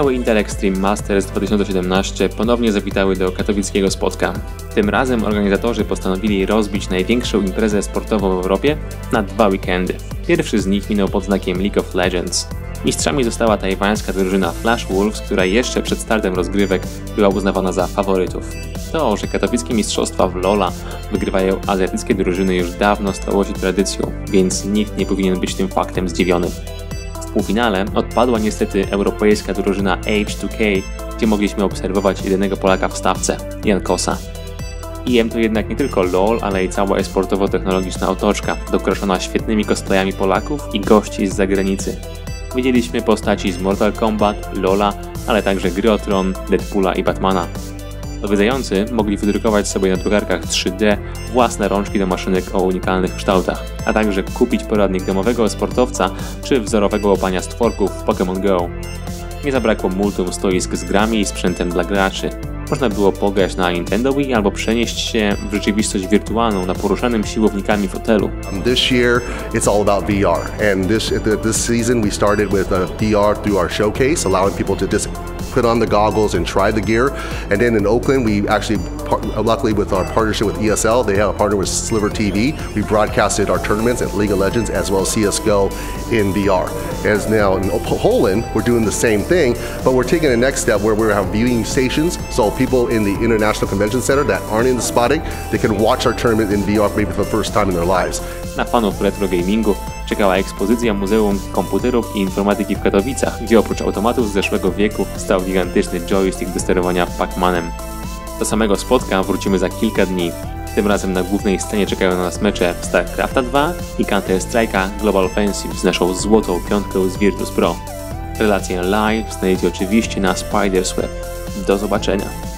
Finały Intel Extreme Masters 2017 ponownie zawitały do katowickiego spotka. Tym razem organizatorzy postanowili rozbić największą imprezę sportową w Europie na dwa weekendy. Pierwszy z nich minął pod znakiem League of Legends. Mistrzami została tajwańska drużyna Flash Wolves, która jeszcze przed startem rozgrywek była uznawana za faworytów. To, że katowickie mistrzostwa w LoLa wygrywają azjatyckie drużyny już dawno stało się tradycją, więc nikt nie powinien być tym faktem zdziwiony. W półfinale odpadła niestety europejska drużyna H2K, gdzie mogliśmy obserwować jedynego Polaka w stawce, Jan Kosa. IM to jednak nie tylko LOL, ale i cała esportowo-technologiczna otoczka, dokroczona świetnymi cosplayami Polaków i gości z zagranicy. Widzieliśmy postaci z Mortal Kombat, LOLa, ale także gry o Tron, Deadpoola i Batmana. Odwiedzający mogli wydrukować sobie na drukarkach 3D własne rączki do maszynek o unikalnych kształtach, a także kupić poradnik domowego sportowca czy wzorowego łapania stworków w Pokémon Go. Nie zabrakło multum stoisk z grami i sprzętem dla graczy. Można było pograć na Nintendo Wii albo przenieść się w rzeczywistość wirtualną na poruszanym siłownikami. This year, it's all about VR, and this this season we started with uh, a VR through our showcase, allowing people to just put on the goggles and try the gear. And then in Oakland, we actually, luckily with our partnership with ESL, they have a partner with Sliver TV. We broadcasted our tournaments at League of Legends as well as CSGO in VR. As now in Poland, we're doing the same thing, but we're taking the next step where we have viewing stations. So people in the International Convention Center that aren't in the spotting, they can watch our tournament in VR maybe for the first time in their lives. Na fanów retro gamingu czekała ekspozycja Muzeum Komputerów i Informatyki w Katowicach, gdzie oprócz automatów z zeszłego wieku stał gigantyczny joystick do sterowania Pac-Manem. Do samego spotka wrócimy za kilka dni. Tym razem na głównej scenie czekają na nas mecze StarCrafta 2 i Counter-Strike'a Global Offensive z naszą złotą piątką z Virtus Pro. Relację live znajdziecie oczywiście na Spider's Web. Do zobaczenia.